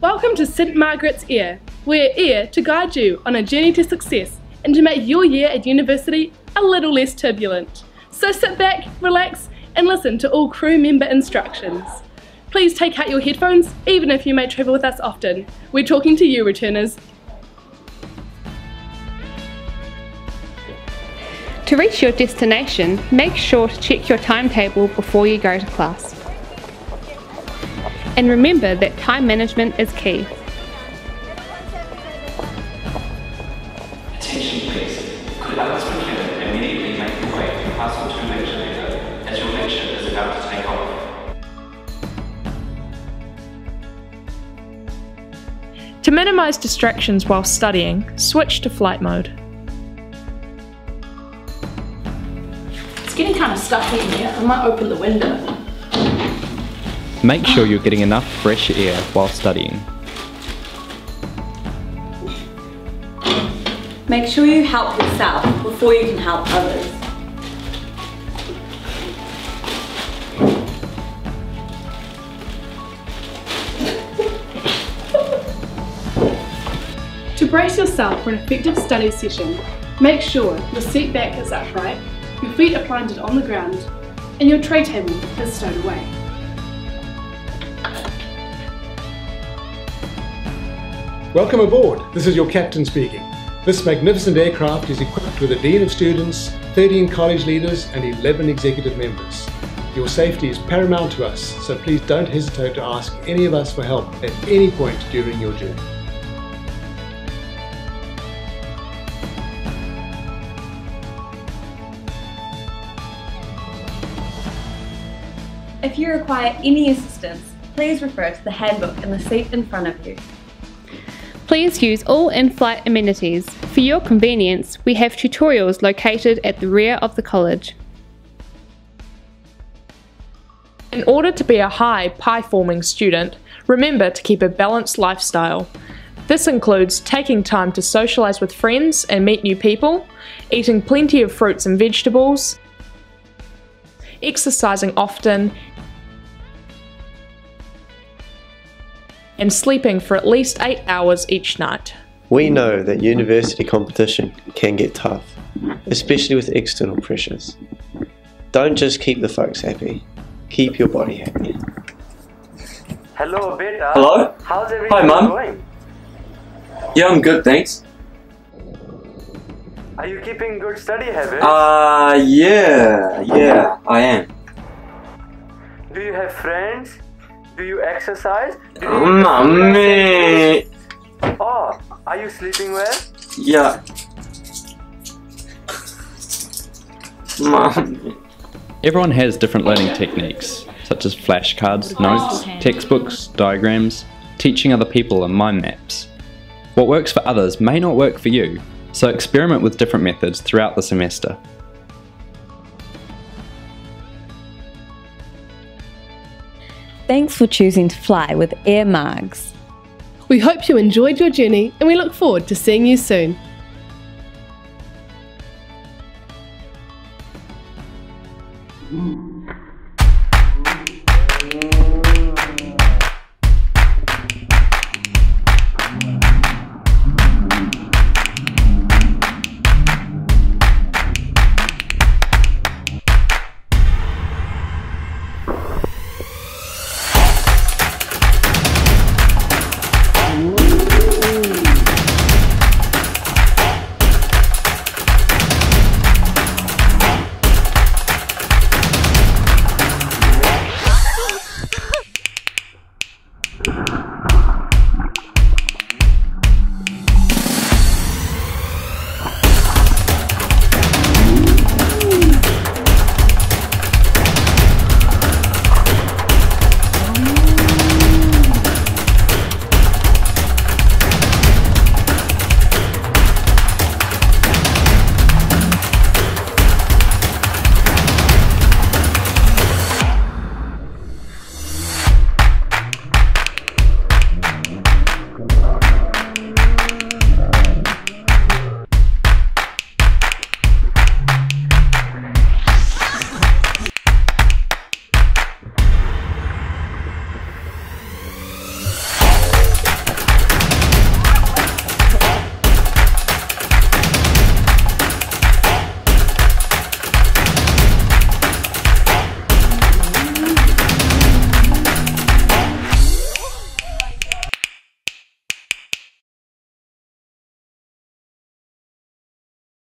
Welcome to St Margaret's Air. We're here to guide you on a journey to success and to make your year at university a little less turbulent. So sit back, relax, and listen to all crew member instructions. Please take out your headphones, even if you may travel with us often. We're talking to you, returners. To reach your destination, make sure to check your timetable before you go to class. And remember that time management is key. Attention please. Could Alice McKinnon immediately make your way to Castle 2 lecture as your lecture is about to take off? To minimise distractions while studying, switch to flight mode. It's getting kind of stuffy in here. I might open the window. Make sure you're getting enough fresh air while studying. Make sure you help yourself before you can help others. To brace yourself for an effective study session, make sure your seat back is upright, your feet are planted on the ground, and your tray table is stowed away. Welcome aboard. This is your captain speaking. This magnificent aircraft is equipped with a dean of students, 13 college leaders, and 11 executive members. Your safety is paramount to us, so please don't hesitate to ask any of us for help at any point during your journey. If you require any assistance, please refer to the handbook in the seat in front of you. Please use all in-flight amenities. For your convenience, we have tutorials located at the rear of the college. In order to be a high pie forming student, remember to keep a balanced lifestyle. This includes taking time to socialise with friends and meet new people, eating plenty of fruits and vegetables, exercising often, and sleeping for at least 8 hours each night. We know that university competition can get tough, especially with external pressures. Don't just keep the folks happy, keep your body happy. Hello, beta. Hello? How's Hi, everything Mum. going? Yeah, I'm good, thanks. Are you keeping good study habits? Uh, yeah, yeah, I am. Do you have friends? Do you exercise? Do you Mummy! Oh, are you sleeping well? Yeah. Mum. Everyone has different learning techniques, such as flashcards, notes, textbooks, diagrams, teaching other people, and mind maps. What works for others may not work for you, so experiment with different methods throughout the semester. Thanks for choosing to fly with Air Mags. We hope you enjoyed your journey and we look forward to seeing you soon. Mm.